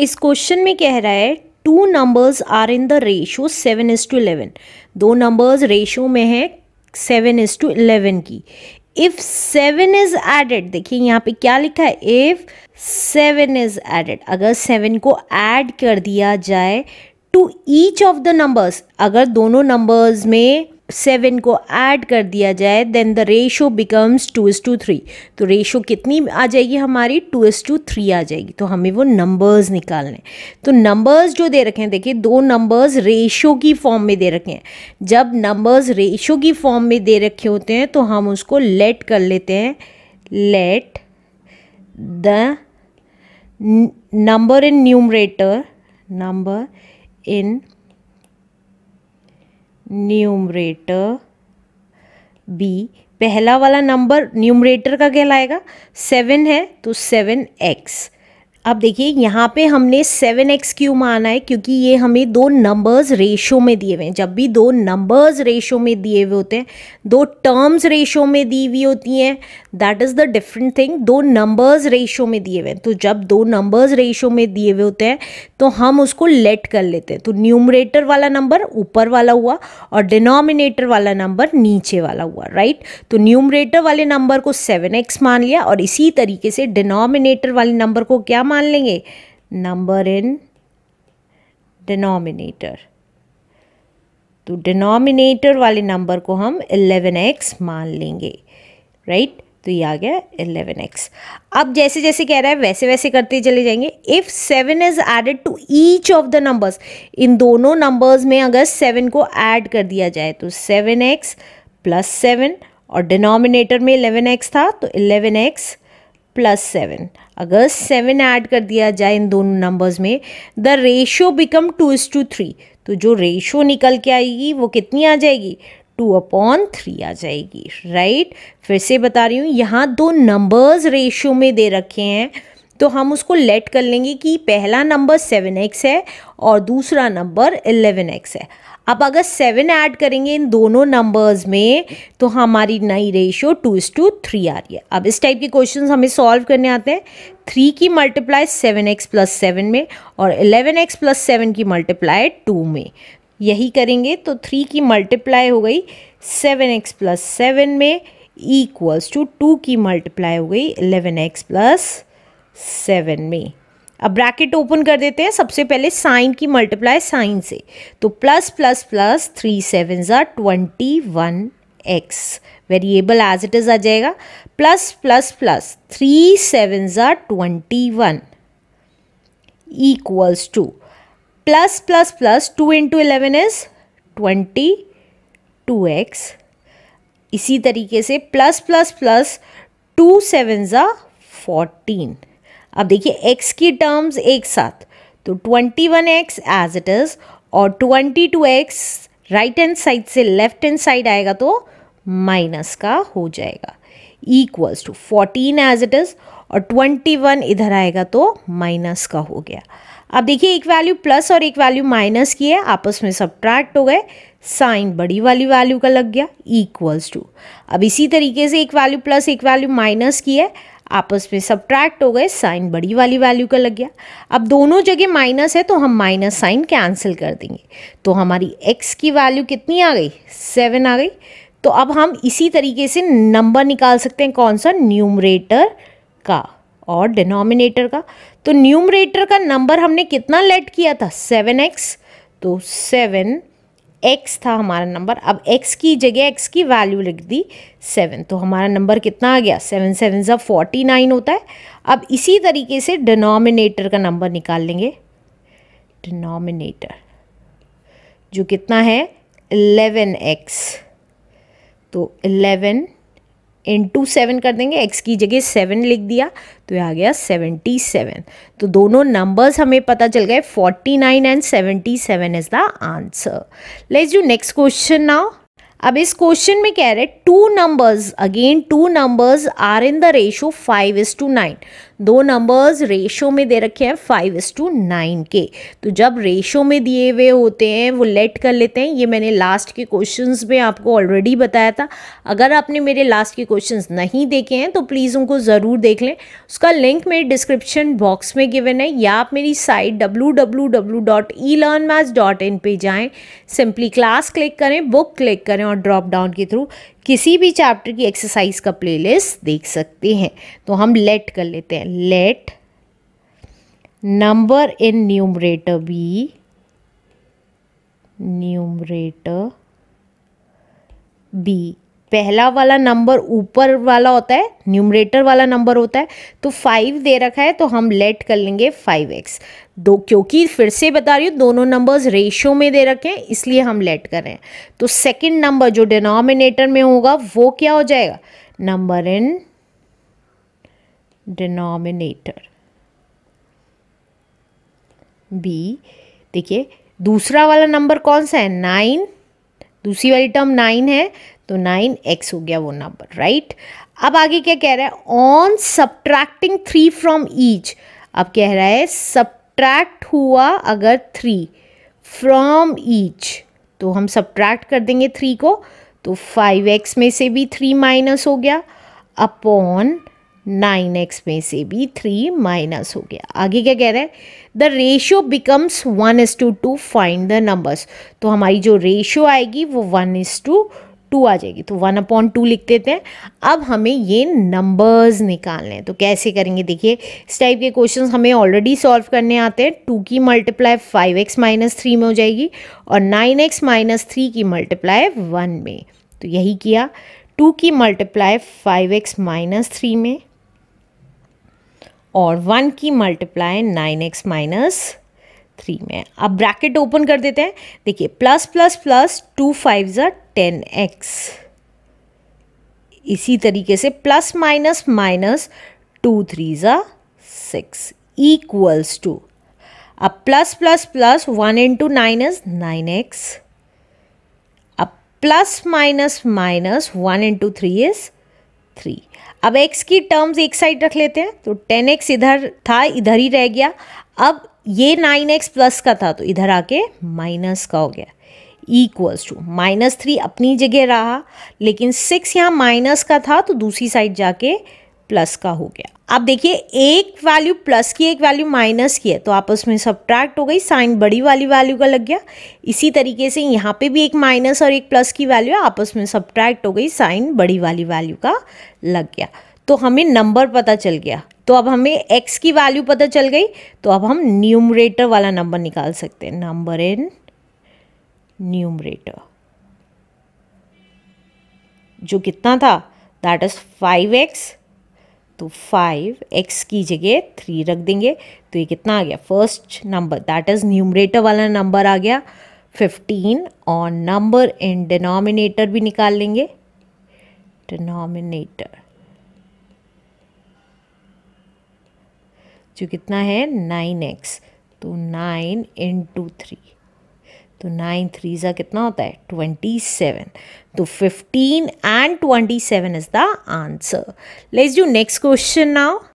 इस क्वेश्चन में कह रहा है two numbers are in the ratio seven is to eleven दो नंबर्स रेशो में है सेवन इज़ टू इलेवन की। इफ़ सेवन इज़ एडेड देखिए यहाँ पे क्या लिखा है? इफ़ सेवन इज़ एडेड अगर सेवन को ऐड कर दिया जाए to each of the numbers अगर दोनों नंबर्स में सेवन को ऐड कर दिया जाए then the ratio becomes two is to three तो रेशो कितनी आ जाएगी हमारी? टू इज़ टू थ्री आ जाएगी। तो हमें वो नंबर्स निकालने तो नंबर्स जो दे रखे हैं, देखिए, दो नंबर्स रेशो की फॉर्म में दे रखे हैं। जब नंबर्स रेशो की फॉर्म में दे रखे होते हैं तो हम उसको लेट कर लेते हैं। Let the number in numerator number in numerator be. पहला वाला नंबर न्यूमरेटर का कहलाएगा। सेवन है तो सेवन एक्स अब देखिए, यहाँ पे हमने सेवन एक्स क्यू माना है? क्योंकि ये हमें दो नंबर्स रेशो में दिए हुए हैं। जब भी दो नंबर्स रेशो में दिए हुए होते हैं, दो टर्म्स रेशो में दी हुई होती हैं that is the different thing दो नंबर्स रेशो में दिए हुए हैं। तो जब दो नंबर्स रेशो में दिए हुए होते हैं तो हम उसको लेट कर लेते हैं। तो न्यूमरेटर वाला नंबर ऊपर वाला हुआ और डिनोमिनेटर वाला नंबर नीचे वाला हुआ राइट तो न्यूमरेटर वाले नंबर को सेवन एक्स मान लिया और इसी तरीके से डिनोमिनेटर वाले नंबर को क्या मान लेंगे। नंबर इन डिनोमिनेटर तो डिनोमिनेटर वाले नंबर को हम 11x मान लेंगे। Right right? तो ये आ गया 11x अब जैसे जैसे कह रहा है, वैसे वैसे करते चले जाएँगे। If seven is added to each of the numbers इन दोनों नंबर्स में अगर सेवन को ऐड कर दिया जाए तो सेवन एक्स प्लस सेवन और डिनोमिनेटर में इलेवन एक्स था तो इलेवन एक्स प्लस सेवन अगर सेवन ऐड कर दिया जाए इन दोनों नंबर्स में the ratio become two is to three तो जो रेशो निकल के आएगी, वो कितनी आ जाएगी? टू अपॉन थ्री आ जाएगी राइट right? फिर से बता रही हूँ, यहाँ दो नंबर्स रेशियो में दे रखे हैं। तो हम उसको लेट कर लेंगे कि पहला नंबर सेवन एक्स है और दूसरा नंबर इलेवन एक्स है। अब अगर सेवन ऐड करेंगे इन दोनों नंबर्स में तो हमारी नई ratio two is to three आ रही है। अब इस टाइप के क्वेश्चन हमें सॉल्व करने आते हैं। थ्री की multiply seven x plus seven में और इलेवन एक्स प्लस सेवन की मल्टीप्लाई टू में। यही करेंगे तो थ्री की मल्टीप्लाई हो गई सेवन एक्स प्लस सेवन में इक्वल्स टू टू की मल्टीप्लाई हो गई इलेवन एक्स प्लस सेवन में। अब ब्रैकेट ओपन कर देते हैं, सबसे पहले साइन की मल्टीप्लाई साइन से। तो plus plus plus three seven ज़ा twenty one x variable as it is आ जाएगा। Plus plus plus three seven ज़ा twenty one equals to plus plus plus two into eleven is twenty two x इसी तरीके से plus plus plus two seven ज़ा fourteen अब देखिए x की terms एक साथ तो twenty one x as it is और twenty two x right hand side से लेफ़्ट हैंड साइड आएगा तो माइनस का हो जाएगा। Equals to fourteen as it is और ट्वेंटी वन इधर आएगा तो माइनस का हो गया। अब देखिए, एक वैल्यू प्लस और एक वैल्यू माइनस की है, आपस में सब्ट्रैक्ट हो गए साइन बड़ी वाली वैल्यू का लग गया इक्वल्स टू अब इसी तरीके से एक वैल्यू प्लस एक वैल्यू माइनस की है आपस में सब्ट्रैक्ट हो गए साइन बड़ी वाली वैल्यू का लग गया। अब दोनों जगह माइनस है तो हम माइनस साइन कैंसिल कर देंगे। तो हमारी एक्स की वैल्यू कितनी आ गई? सेवन आ गई। तो अब हम इसी तरीके से नंबर निकाल सकते हैं कौन सा? न्यूमरेटर का और डिनोमिनेटर का। तो न्यूमरेटर का नंबर हमने कितना लेट किया था? सेवन एक्स तो सेवन एक्स था हमारा नंबर अब एक्स की जगह एक्स की वैल्यू लिख दी सेवन तो हमारा नंबर कितना आ गया? सेवन सेवन सा फोर्टी नाइन होता है। अब इसी तरीके से डिनोमिनेटर का नंबर निकाल लेंगे। डिनोमिनेटर जो कितना है? एलेवन एक्स तो एलेवन इंटू सेवन कर देंगे एक्स की जगह सेवन लिख दिया तो ये आ गया सेवेंटी सेवन तो दोनों नंबर्स हमें पता चल गए forty nine and seventy seven is the answer let's do next question now अब इस क्वेश्चन में कह रहे two numbers again two numbers are in the ratio five is to nine दो नंबर्स रेशो में दे रखे हैं फाइव इस टू नाइन के। तो जब रेशो में दिए हुए होते हैं, वो लेट कर लेते हैं। ये मैंने लास्ट के क्वेश्चंस में आपको ऑलरेडी बताया था। अगर आपने मेरे लास्ट के क्वेश्चंस नहीं देखे हैं तो प्लीज़ उनको ज़रूर देख लें। उसका लिंक मेरे डिस्क्रिप्शन बॉक्स में गिवन है। या आप मेरी site W W W dot E learn maths dot in पर जाएँ सिंपली क्लास क्लिक करें बुक क्लिक करें और ड्रॉप डाउन के थ्रू किसी भी चैप्टर की एक्सरसाइज का प्लेलिस्ट देख सकते हैं। तो हम लेट कर लेते हैं। Let number in numerator be numerator be पहला वाला नंबर ऊपर वाला होता है न्यूमरेटर वाला नंबर होता है तो फाइव दे रखा है तो हम लेट कर लेंगे फाइव एक्स दो, क्योंकि फिर से बता रही हूँ, दोनों नंबर्स रेशियो में दे रखे हैं, इसलिए हम लेट कर रहे हैं। तो सेकंड नंबर जो डिनोमिनेटर में होगा, वो क्या हो जाएगा? नंबर इन डिनोमिनेटर बी देखिए, दूसरा वाला नंबर कौन सा है? नाइन दूसरी वाली टर्म नाइन है तो नाइन एक्स हो गया वो नंबर राइट अब आगे क्या कह रहा है? On subtracting three from each अब कह रहा है सब्ट्रैक्ट हुआ अगर थ्री फ्रॉम ईच तो हम सब्ट्रैक्ट कर देंगे थ्री को तो फाइव एक्स में से भी थ्री माइनस हो गया अपॉन नाइन एक्स में से भी थ्री माइनस हो गया। आगे क्या कह रहा है? The ratio becomes one is to two find the numbers तो हमारी जो रेशियो आएगी वो वन इज़ टू टू आ जाएगी तो वन अपॉन टू लिख देते हैं। अब हमें ये नंबर्स निकालने हैं तो कैसे करेंगे? देखिए, इस टाइप के क्वेश्चन हमें ऑलरेडी सॉल्व करने आते हैं। टू की multiply five x minus three में हो जाएगी और नाइन एक्स माइनस थ्री की मल्टीप्लाई वन में। तो यही किया। टू की multiply five x minus three में और वन की multiply nine x minus three में अब ब्रैकेट ओपन कर देते हैं। देखिए plus plus plus two five ज़ा टेन एक्स इसी तरीके से plus minus minus two three ज़ा सिक्स इक्वल्स टू अब plus plus plus one into nine is nine x अब plus minus minus one into three is three अब x की terms एक साइड रख लेते हैं। तो टेन एक्स इधर था, इधर ही रह गया। अब ये नाइन एक्स प्लस का था तो इधर आके माइनस का हो गया। इक्वल्स टू, माइनस थ्री अपनी जगह रहा, लेकिन सिक्स यहाँ माइनस का था तो दूसरी साइड जाके प्लस का हो गया। अब देखिए, एक वैल्यू प्लस की, एक वैल्यू माइनस की है तो आपस में सब्ट्रैक्ट हो गई, साइन बड़ी वाली वैल्यू का लग गया। इसी तरीके से यहाँ पे भी एक माइनस और एक प्लस की वैल्यू है, आपस में सब्ट्रैक्ट हो गई, साइन बड़ी वाली वैल्यू का लग गया। तो हमें नंबर पता चल गया तो अब हमें x की वैल्यू पता चल गई तो अब हम न्यूमरेटर वाला नंबर निकाल सकते हैं। नंबर इन न्यूमरेटर जो कितना था? दैट इज़ फाइव एक्स तो फाइव एक्स की जगह थ्री रख देंगे। तो ये कितना आ गया? First number that is numerator वाला नंबर आ गया। फिफ्टीन और नंबर इन डिनोमिनेटर भी निकाल लेंगे। डिनोमिनेटर जो कितना है? Nine x. तो नाइन इन टू थ्री। तो नाइन थ्री ज़ा कितना होता है? Twenty seven. तो fifteen and twenty seven is the answer. Let's do next question now